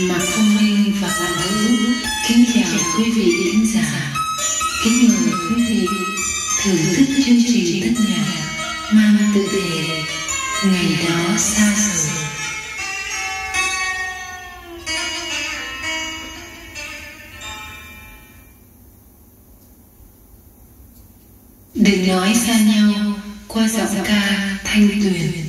mà Phong Minh và bạn hữu kính chào quý vị khán giả. Kính mời quý vị thưởng thức chương trình tất nhạc mang tự đề Ngày đó xa rồi. Đừng nói xa nhau qua giọng ca thanh tuyền